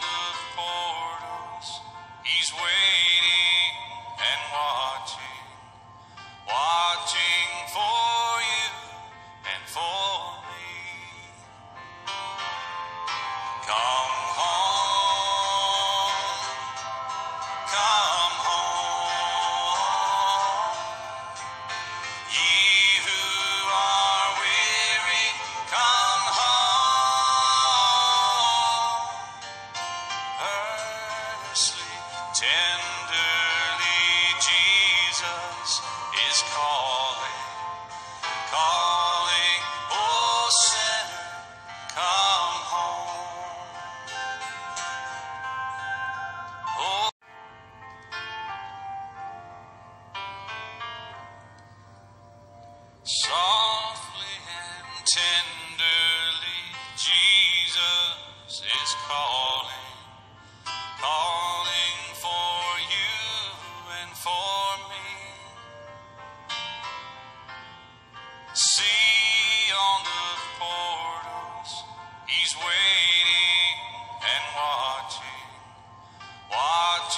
the portals. He's waiting. Tenderly Jesus is calling, calling, oh sinner, come home. Oh. Softly and tenderly. He's waiting and watching, watching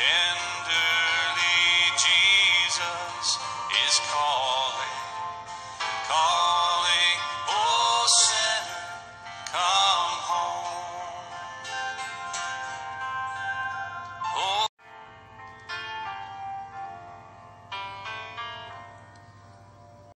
Tenderly, Jesus is calling. calling